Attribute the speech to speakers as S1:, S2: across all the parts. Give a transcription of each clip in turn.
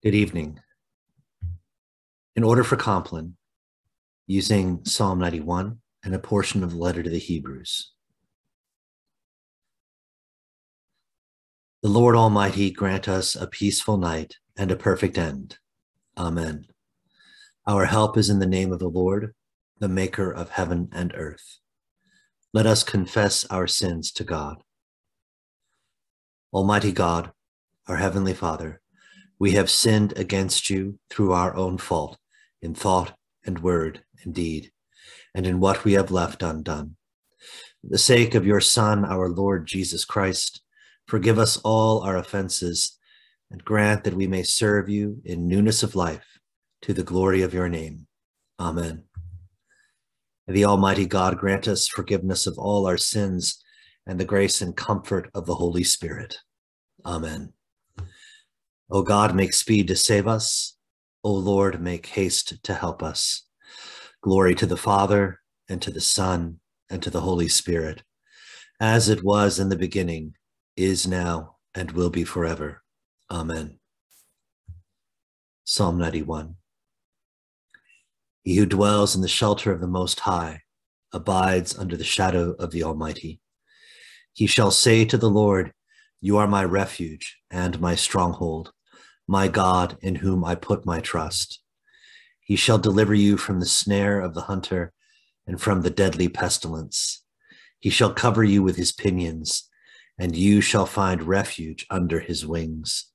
S1: Good evening. In order for Compline, using Psalm 91 and a portion of the letter to the Hebrews. The Lord Almighty grant us a peaceful night and a perfect end. Amen. Our help is in the name of the Lord, the maker of heaven and earth. Let us confess our sins to God. Almighty God, our heavenly Father, we have sinned against you through our own fault in thought and word and deed, and in what we have left undone. For the sake of your Son, our Lord Jesus Christ, forgive us all our offenses and grant that we may serve you in newness of life to the glory of your name. Amen. the Almighty God grant us forgiveness of all our sins and the grace and comfort of the Holy Spirit. Amen. O God, make speed to save us. O Lord, make haste to help us. Glory to the Father, and to the Son, and to the Holy Spirit, as it was in the beginning, is now, and will be forever. Amen. Psalm 91. He who dwells in the shelter of the Most High abides under the shadow of the Almighty. He shall say to the Lord, You are my refuge and my stronghold my God in whom I put my trust. He shall deliver you from the snare of the hunter and from the deadly pestilence. He shall cover you with his pinions, and you shall find refuge under his wings.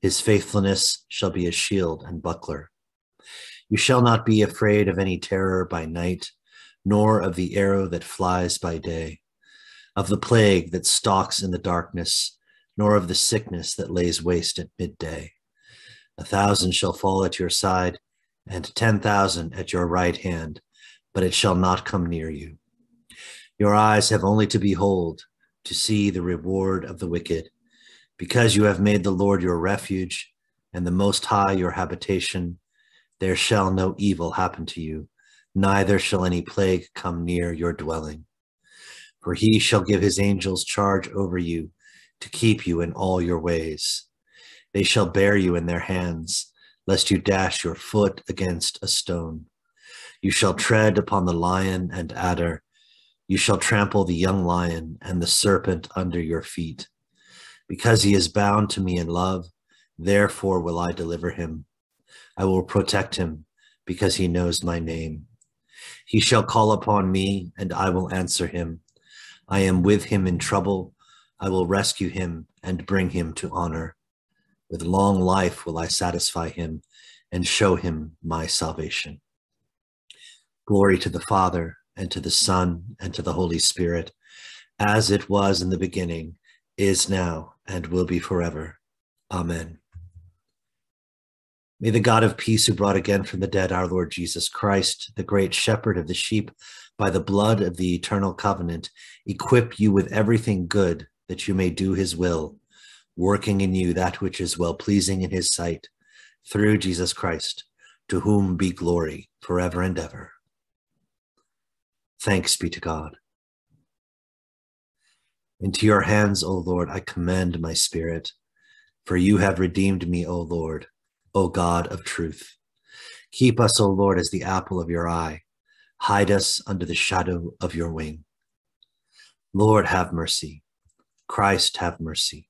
S1: His faithfulness shall be a shield and buckler. You shall not be afraid of any terror by night, nor of the arrow that flies by day, of the plague that stalks in the darkness, nor of the sickness that lays waste at midday. A thousand shall fall at your side, and ten thousand at your right hand, but it shall not come near you. Your eyes have only to behold, to see the reward of the wicked. Because you have made the Lord your refuge, and the Most High your habitation, there shall no evil happen to you, neither shall any plague come near your dwelling. For he shall give his angels charge over you to keep you in all your ways. They shall bear you in their hands, lest you dash your foot against a stone. You shall tread upon the lion and adder. You shall trample the young lion and the serpent under your feet. Because he is bound to me in love, therefore will I deliver him. I will protect him because he knows my name. He shall call upon me and I will answer him. I am with him in trouble. I will rescue him and bring him to honor. With long life will I satisfy him and show him my salvation. Glory to the Father, and to the Son, and to the Holy Spirit, as it was in the beginning, is now, and will be forever. Amen. May the God of peace, who brought again from the dead our Lord Jesus Christ, the great shepherd of the sheep, by the blood of the eternal covenant, equip you with everything good that you may do his will working in you that which is well pleasing in his sight, through Jesus Christ, to whom be glory forever and ever. Thanks be to God. Into your hands, O Lord, I commend my spirit, for you have redeemed me, O Lord, O God of truth. Keep us, O Lord, as the apple of your eye. Hide us under the shadow of your wing. Lord, have mercy. Christ, have mercy.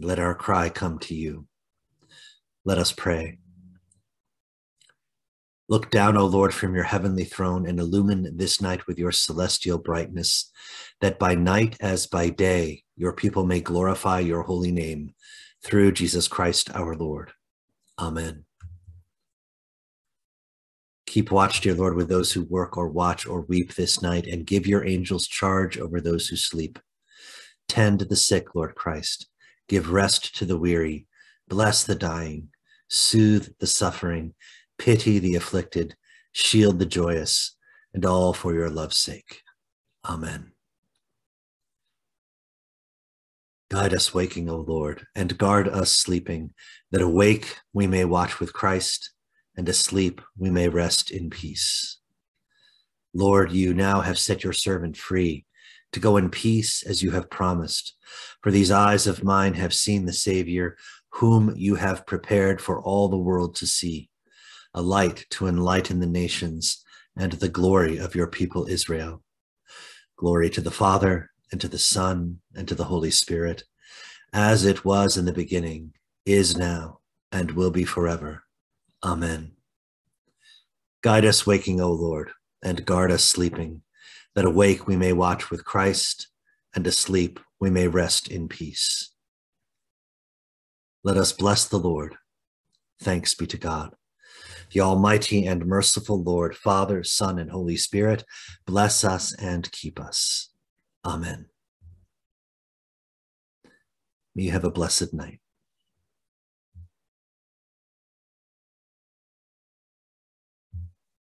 S1: let our cry come to you. Let us pray. Look down, O Lord, from your heavenly throne and illumine this night with your celestial brightness, that by night as by day your people may glorify your holy name through Jesus Christ our Lord. Amen. Keep watch, dear Lord, with those who work or watch or weep this night, and give your angels charge over those who sleep. Tend the sick, Lord Christ Give rest to the weary. Bless the dying. soothe the suffering, pity the afflicted, shield the joyous, and all for your love's sake. Amen. Guide us waking, O Lord, and guard us sleeping, that awake we may watch with Christ, and asleep we may rest in peace. Lord, you now have set your servant free to go in peace as you have promised. For these eyes of mine have seen the Savior, whom you have prepared for all the world to see, a light to enlighten the nations and the glory of your people Israel. Glory to the Father, and to the Son, and to the Holy Spirit, as it was in the beginning, is now, and will be forever. Amen. Guide us waking, O Lord, and guard us sleeping, that awake we may watch with Christ, and asleep we may rest in peace. Let us bless the Lord. Thanks be to God. The Almighty and merciful Lord, Father, Son, and Holy Spirit, bless us and keep us. Amen. May you have a blessed night.